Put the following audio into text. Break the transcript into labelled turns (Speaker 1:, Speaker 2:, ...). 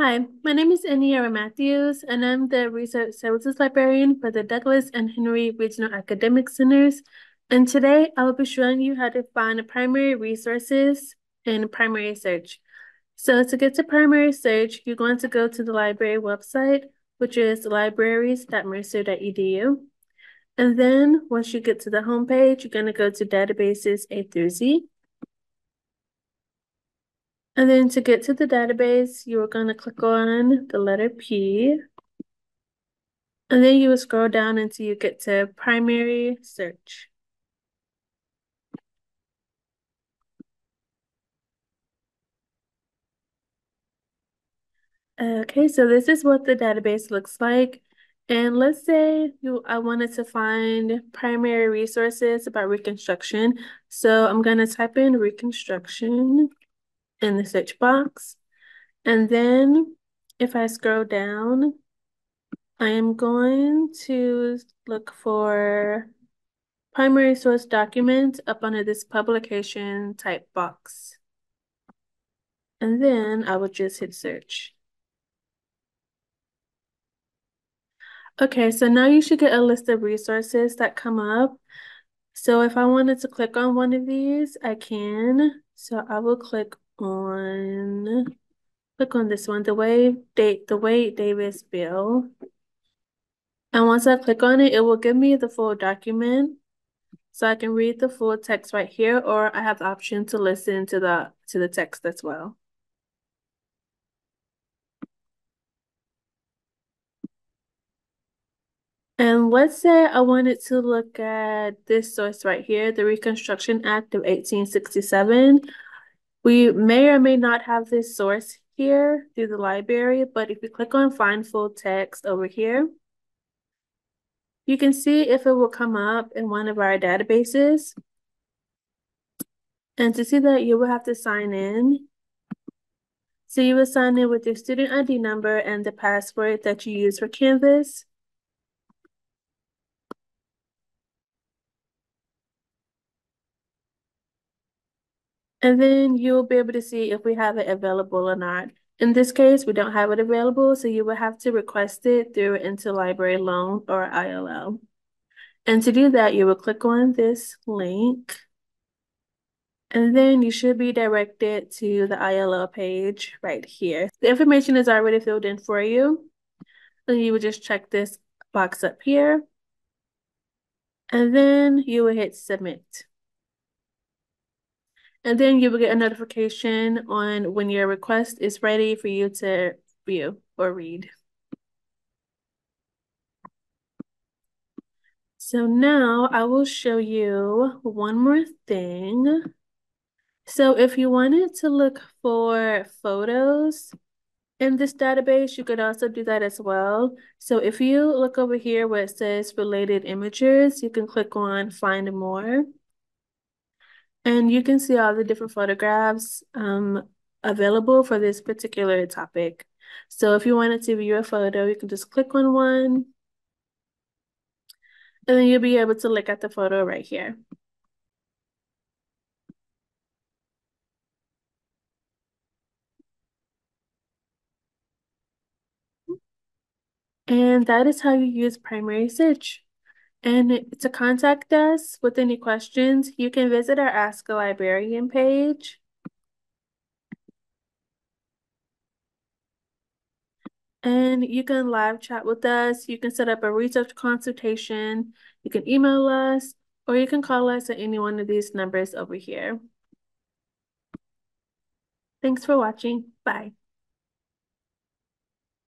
Speaker 1: Hi, my name is Aniara Matthews, and I'm the Research Services Librarian for the Douglas and Henry Regional Academic Centers. And today I will be showing you how to find primary resources in primary search. So to get to primary search, you're going to go to the library website, which is libraries.mercer.edu. And then once you get to the homepage, you're going to go to databases A through Z. And then to get to the database, you are going to click on the letter P. And then you will scroll down until you get to primary search. Okay, so this is what the database looks like. And let's say you I wanted to find primary resources about Reconstruction. So I'm going to type in Reconstruction in the search box. And then if I scroll down, I am going to look for primary source document up under this publication type box. And then I will just hit search. Okay, so now you should get a list of resources that come up. So if I wanted to click on one of these, I can. So I will click on click on this one, the Wade date the Wade Davis bill. And once I click on it, it will give me the full document. So I can read the full text right here, or I have the option to listen to the to the text as well. And let's say I wanted to look at this source right here, the Reconstruction Act of 1867. We may or may not have this source here through the library, but if you click on find full text over here, you can see if it will come up in one of our databases. And to see that, you will have to sign in. So you will sign in with your student ID number and the password that you use for Canvas. And then you'll be able to see if we have it available or not. In this case, we don't have it available, so you will have to request it through Interlibrary Loan or ILL. And to do that, you will click on this link. And then you should be directed to the ILL page right here. The information is already filled in for you. And you would just check this box up here. And then you will hit submit. And then you will get a notification on when your request is ready for you to view or read. So now I will show you one more thing. So if you wanted to look for photos in this database, you could also do that as well. So if you look over here where it says related images, you can click on find more. And you can see all the different photographs um, available for this particular topic. So if you wanted to view a photo, you can just click on one. And then you'll be able to look at the photo right here. And that is how you use primary search. And to contact us with any questions, you can visit our Ask a Librarian page. And you can live chat with us. You can set up a research consultation. You can email us, or you can call us at any one of these numbers over here. Thanks for watching. Bye.